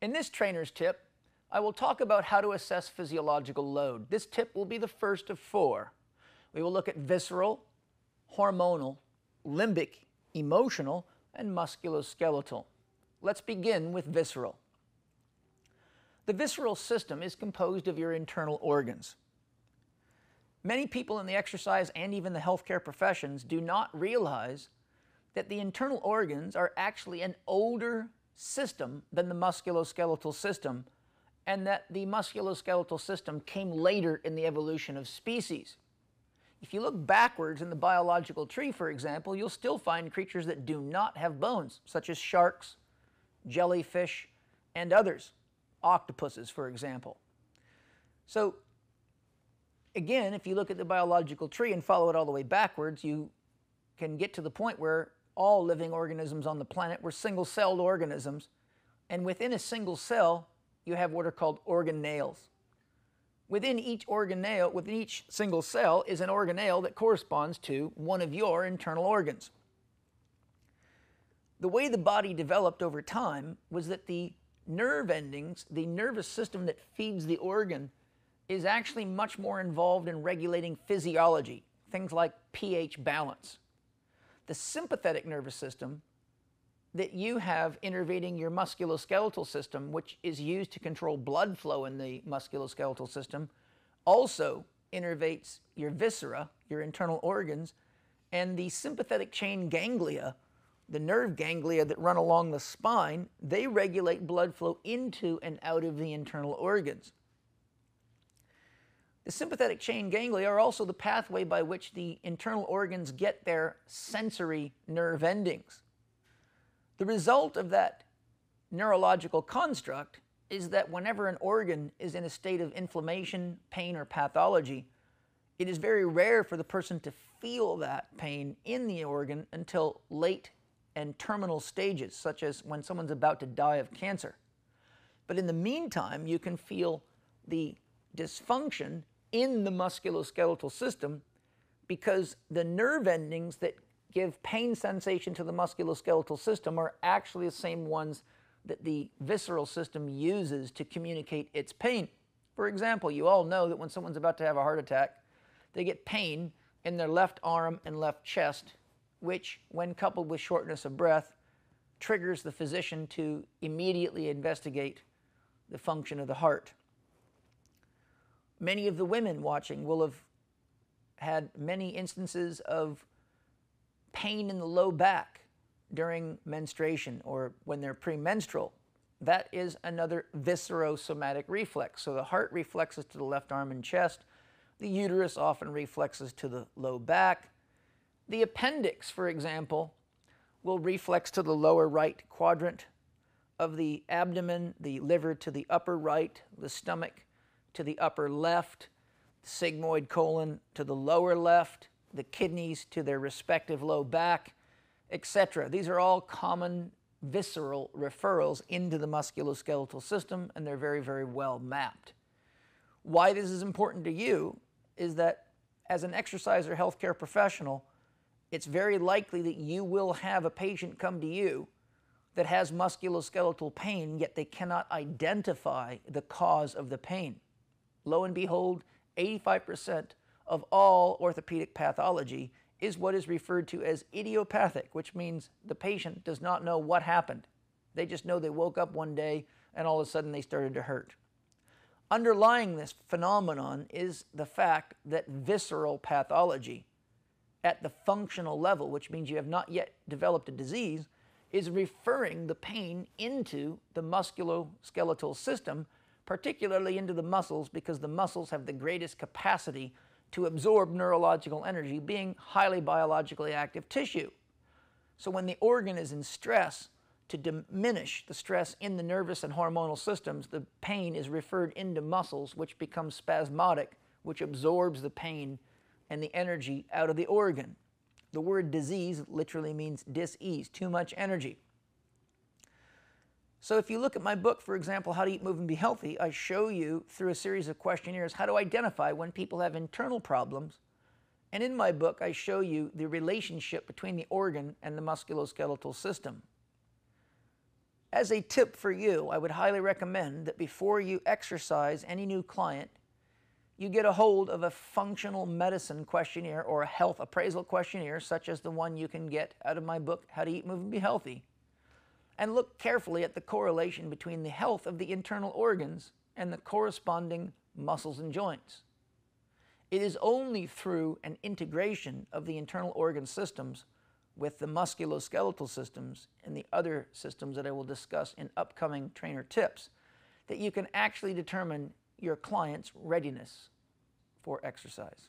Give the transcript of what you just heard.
In this trainer's tip, I will talk about how to assess physiological load. This tip will be the first of four. We will look at visceral, hormonal, limbic, emotional, and musculoskeletal. Let's begin with visceral. The visceral system is composed of your internal organs. Many people in the exercise and even the healthcare professions do not realize that the internal organs are actually an older system than the musculoskeletal system, and that the musculoskeletal system came later in the evolution of species. If you look backwards in the biological tree, for example, you'll still find creatures that do not have bones, such as sharks, jellyfish, and others, octopuses, for example. So, again, if you look at the biological tree and follow it all the way backwards, you can get to the point where all living organisms on the planet were single celled organisms, and within a single cell, you have what are called organelles. Within each organelle, within each single cell, is an organelle that corresponds to one of your internal organs. The way the body developed over time was that the nerve endings, the nervous system that feeds the organ, is actually much more involved in regulating physiology, things like pH balance the sympathetic nervous system that you have innervating your musculoskeletal system, which is used to control blood flow in the musculoskeletal system, also innervates your viscera, your internal organs, and the sympathetic chain ganglia, the nerve ganglia that run along the spine, they regulate blood flow into and out of the internal organs. The sympathetic chain ganglia are also the pathway by which the internal organs get their sensory nerve endings. The result of that neurological construct is that whenever an organ is in a state of inflammation, pain, or pathology, it is very rare for the person to feel that pain in the organ until late and terminal stages, such as when someone's about to die of cancer. But in the meantime, you can feel the dysfunction in the musculoskeletal system because the nerve endings that give pain sensation to the musculoskeletal system are actually the same ones that the visceral system uses to communicate its pain. For example, you all know that when someone's about to have a heart attack, they get pain in their left arm and left chest, which, when coupled with shortness of breath, triggers the physician to immediately investigate the function of the heart. Many of the women watching will have had many instances of pain in the low back during menstruation or when they're premenstrual. That is another viscerosomatic reflex. So the heart reflexes to the left arm and chest. The uterus often reflexes to the low back. The appendix, for example, will reflex to the lower right quadrant of the abdomen, the liver to the upper right, the stomach to the upper left, the sigmoid colon to the lower left, the kidneys to their respective low back, etc. These are all common visceral referrals into the musculoskeletal system, and they're very, very well mapped. Why this is important to you is that as an exercise or healthcare professional, it's very likely that you will have a patient come to you that has musculoskeletal pain, yet they cannot identify the cause of the pain. Lo and behold, 85% of all orthopedic pathology is what is referred to as idiopathic, which means the patient does not know what happened. They just know they woke up one day and all of a sudden they started to hurt. Underlying this phenomenon is the fact that visceral pathology at the functional level, which means you have not yet developed a disease, is referring the pain into the musculoskeletal system particularly into the muscles because the muscles have the greatest capacity to absorb neurological energy, being highly biologically active tissue. So when the organ is in stress, to diminish the stress in the nervous and hormonal systems, the pain is referred into muscles, which become spasmodic, which absorbs the pain and the energy out of the organ. The word disease literally means dis-ease, too much energy. So if you look at my book, for example, How to Eat, Move, and Be Healthy, I show you through a series of questionnaires how to identify when people have internal problems. And in my book, I show you the relationship between the organ and the musculoskeletal system. As a tip for you, I would highly recommend that before you exercise any new client, you get a hold of a functional medicine questionnaire or a health appraisal questionnaire, such as the one you can get out of my book, How to Eat, Move, and Be Healthy, and look carefully at the correlation between the health of the internal organs and the corresponding muscles and joints. It is only through an integration of the internal organ systems with the musculoskeletal systems and the other systems that I will discuss in upcoming trainer tips that you can actually determine your client's readiness for exercise.